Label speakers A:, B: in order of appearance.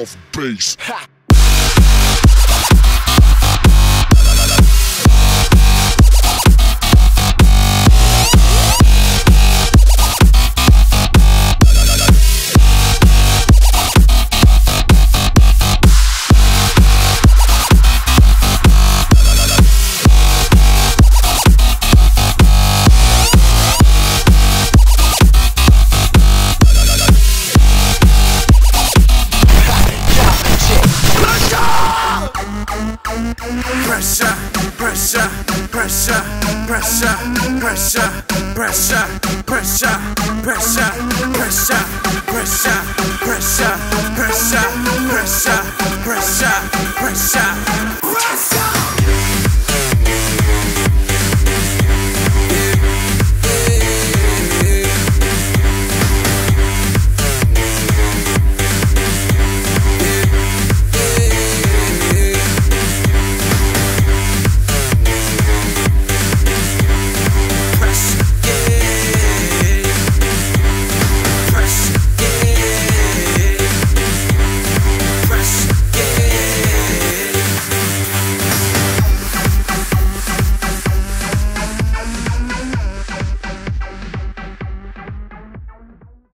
A: off base. Ha! Pressure, pressure, pressure, pressure, pressure, pressure, pressure, pressure, pressure, pressure, pressure, pressure, pressure, pressure, pressure.